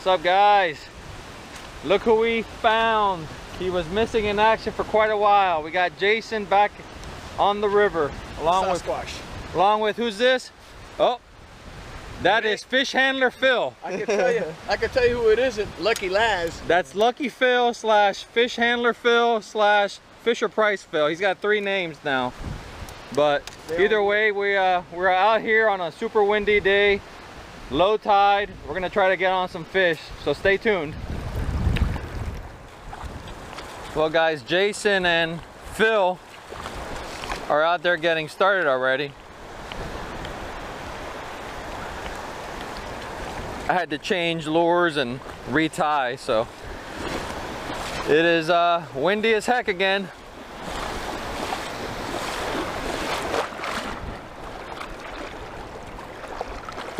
What's up guys? Look who we found. He was missing in action for quite a while. We got Jason back on the river along Sasquatch. with along with who's this? Oh, that is fish handler Phil. I can tell you, I can tell you who it isn't. Lucky Laz. That's Lucky Phil slash fish handler Phil slash Fisher Price Phil. He's got three names now. But either way, we uh, we're out here on a super windy day, low tide. We're gonna try to get on some fish, so stay tuned. Well guys, Jason and Phil are out there getting started already. I had to change lures and retie, so it is uh, windy as heck again.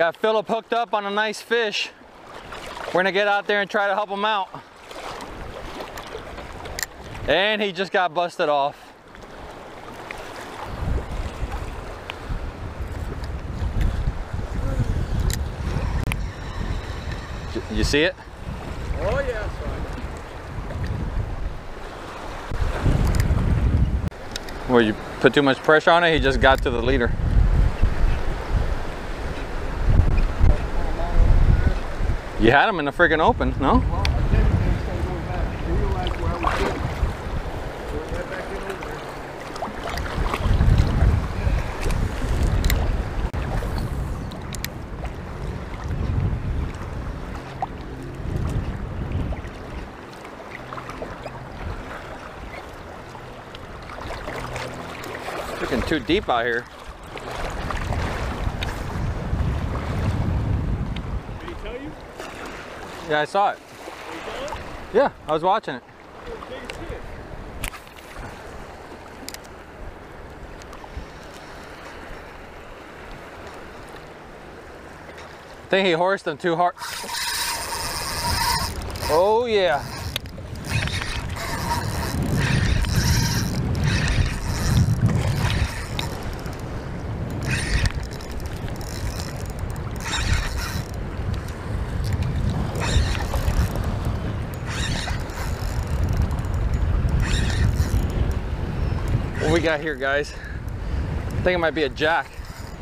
Got Philip hooked up on a nice fish. We're gonna get out there and try to help him out. And he just got busted off. You see it? Oh yeah, Well, you put too much pressure on it, he just got to the leader. You had them in the freaking open, no? Freaking too deep out here. Did he tell you? Yeah, I saw it. Yeah, I was watching it. I think he horsed them too hard. Oh yeah. We got here, guys? I think it might be a jack,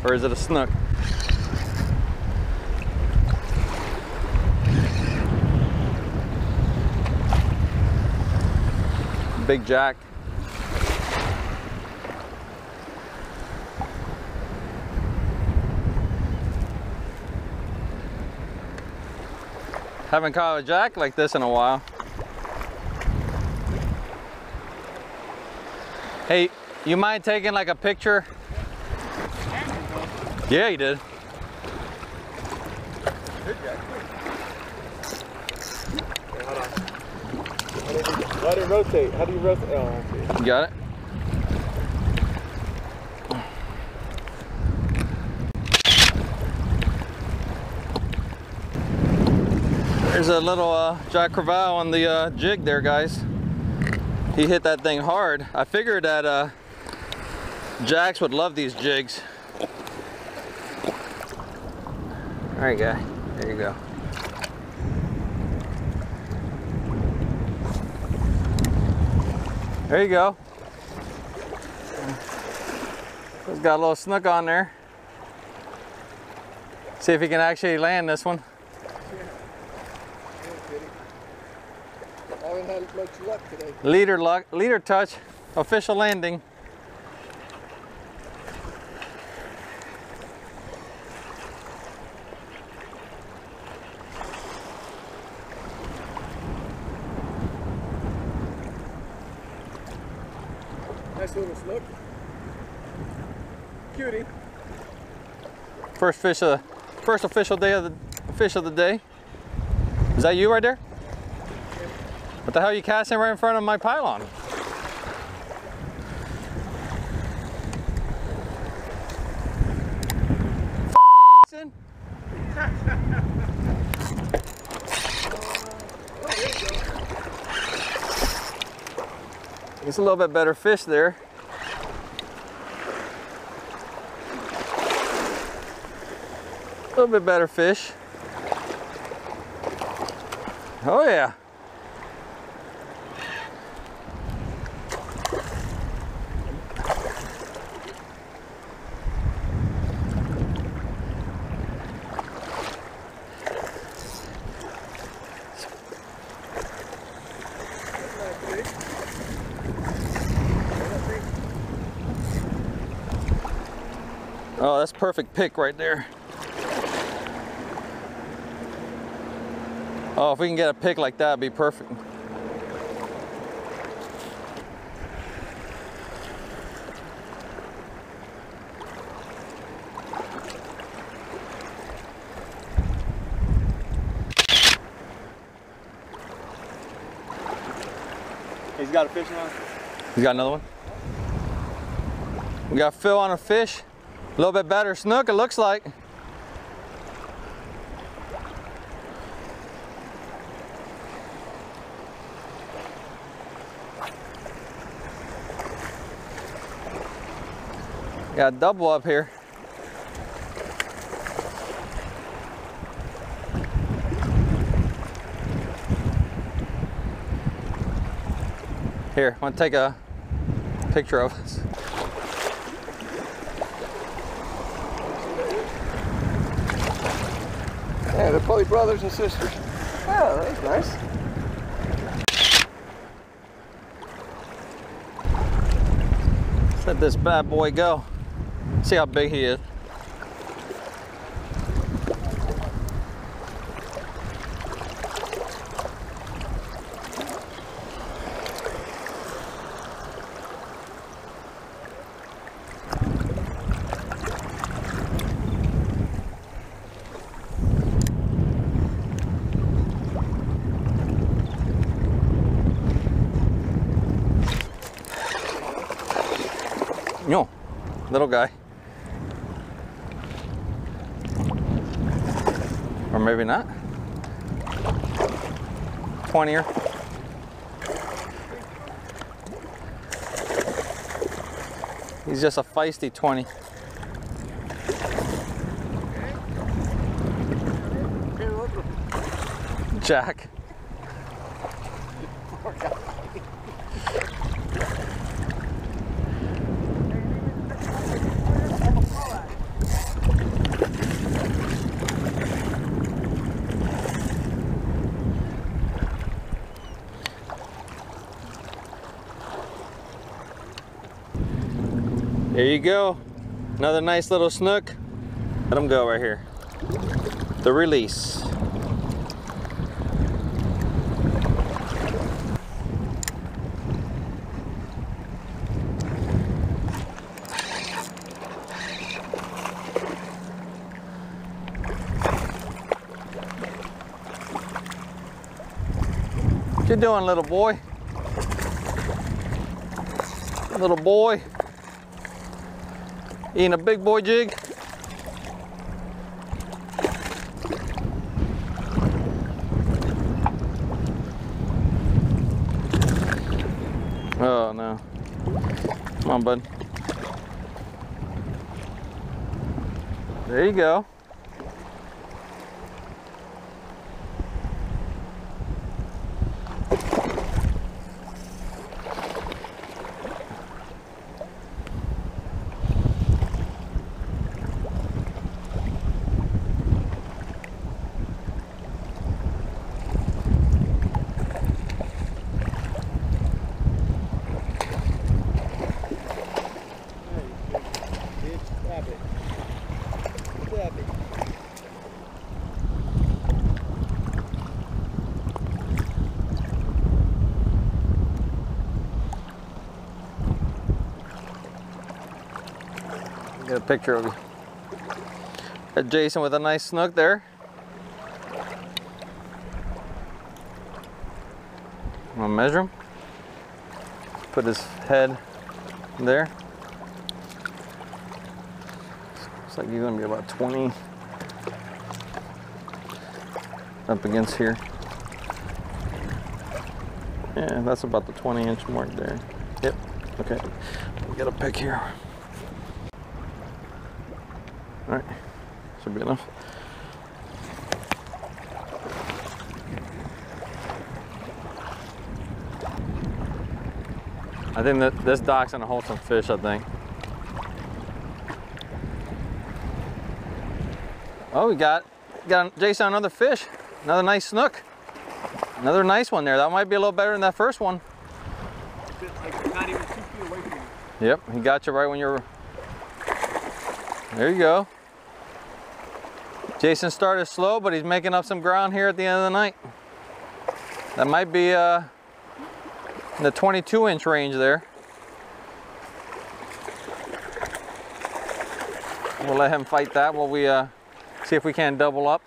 or is it a snook? Big Jack. Haven't caught a jack like this in a while. Hey, you mind taking like a picture? Yeah, you did. Good jack. Okay, hold on. Let it rotate. How do you rotate? Oh, see. You got it? There's a little uh, Jack Crevalle on the uh, jig there, guys. He hit that thing hard. I figured that uh, Jacks would love these jigs. All right, guy. There you go. There you go. It's got a little snook on there. See if he can actually land this one. I haven't had much luck today. Leader luck, leader touch, official landing. Nice little snook. Cutie. First fish of the, first official day of the fish of the day. Is that you right there? What the hell are you casting right in front of my pylon? It's a little bit better fish there. A little bit better fish. Oh yeah. Oh, that's perfect pick right there. Oh, if we can get a pick like that, it'd be perfect. He's got a fish now. You got another one? We got Phil on a fish. A little bit better snook, it looks like. Got double up here. Here, I want to take a picture of us? Yeah, they're probably brothers and sisters. Oh, that's nice. Let this bad boy go. See how big he is. Little guy. Or maybe not. 20er. He's just a feisty 20. Jack. There you go. Another nice little snook. Let him go right here. The release. What you doing, little boy? Little boy. Eating a big boy jig? Oh no. Come on, bud. There you go. Grab it. Grab it. Get a picture of you. Got Jason with a nice snook there. I'm gonna measure him. Put his head there. Looks like he's gonna be about 20 up against here. Yeah, that's about the 20 inch mark there. Yep, okay. We got a pick here. Right, should be enough. I think that this dock's gonna hold some fish, I think. Oh, we got, got Jason another fish. Another nice snook. Another nice one there. That might be a little better than that first one. Yep, he got you right when you're... There you go. Jason started slow, but he's making up some ground here at the end of the night. That might be uh, in the 22 inch range there. We'll let him fight that while we uh, see if we can double up.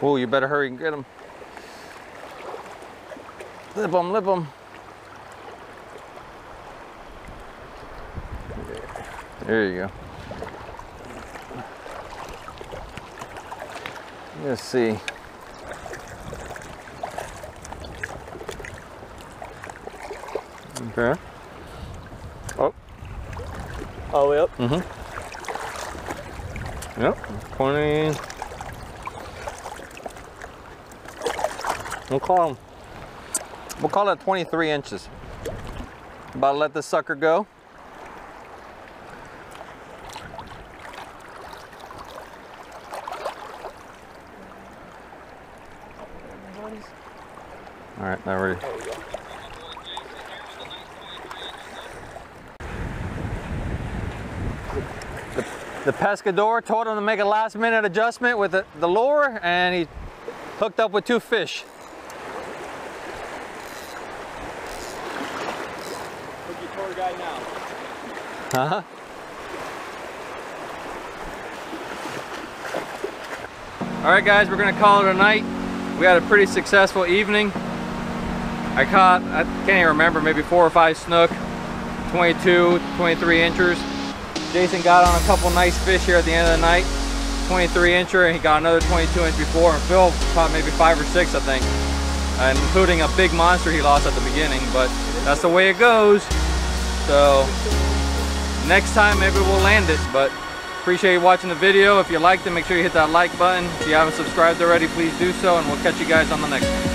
Oh, you better hurry and get him. Lip him, lip him. There you go. Let's see. Okay. Oh, All the way up. mm-hmm. Yep, 20. We'll call him. We'll call it 23 inches. About to let this sucker go. All right, now ready. There we. The pescador told him to make a last minute adjustment with the, the lure and he hooked up with two fish. Look your tour guide now. Uh-huh. All right, guys, we're gonna call it a night. We had a pretty successful evening. I caught, I can't even remember, maybe four or five snook, 22, 23 inchers. Jason got on a couple nice fish here at the end of the night. 23 incher, and he got another 22 inch before, and Phil caught maybe five or six, I think, including a big monster he lost at the beginning, but that's the way it goes. So next time maybe we'll land it but appreciate you watching the video if you liked it make sure you hit that like button if you haven't subscribed already please do so and we'll catch you guys on the next one